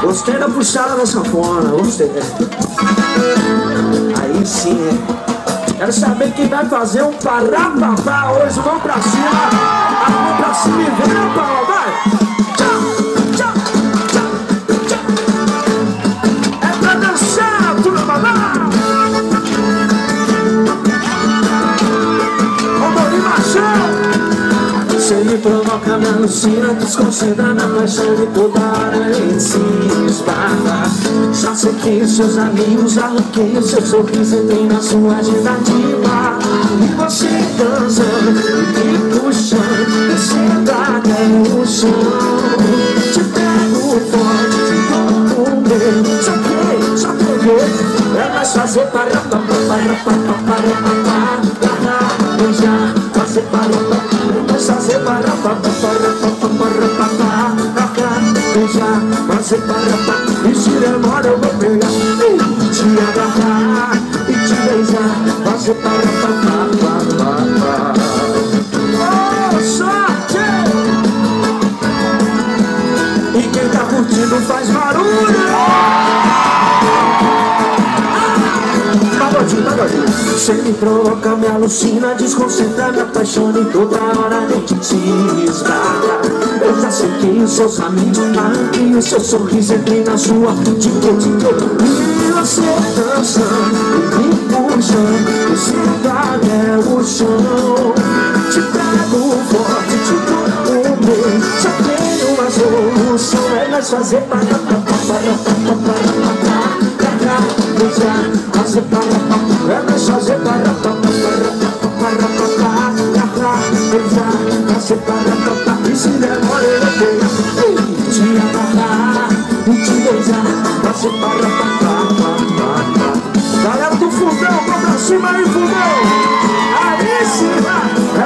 Gostei da puxada da sanfona, gostei. Aí sim, Quero saber quem vai fazer um parapapá hoje. Vamos pra cima, a mão pra cima e vem a pau, vai! É pra dançar, turma, Machão! Você me provoca, me alucina, desconcentra na paixão de toda hora sei que seus amigos arranqueiam seu sorriso entrei na sua agenda de bar E você dança, me puxando, descendo até o chão Te pego forte, um beijo, só que, só que É mais fazer para, para, para, para, para, para, para, para, para, beijar, fazer para, para fazer para pa pa para pa pa para pa pa beijar, fazer para pa e se demora eu vou pegar te agarrar e te beijar, fazer para pa pa pa pa pa oh, sorte! E quem tá curtindo faz barulho! Você me provoca, me alucina, desconcentra, me apaixona E toda hora gente se esbarra Eu já sei que os seus amigos marquem O seu sorriso entrei na sua de que E você dançando, me puxando Esse até o chão Te pego forte, te dou um beijo Já tenho uma solução É nós fazer para, para, para, para, para, para para e se demora eu vou te agarrar e te beijar, para para Galera do fundão, pra cima aí fundão é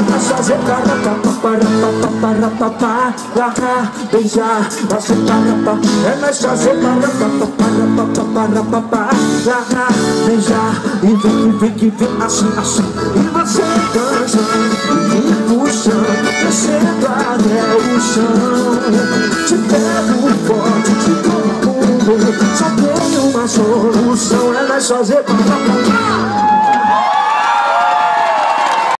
pra fazer para para para para para beijar, fazer para é nós fazer para para para para para para beijar e vem que vem que vem assim assim e você dança me puxa descendo até o chão te pego forte te dou um só tem uma solução é nós fazer para para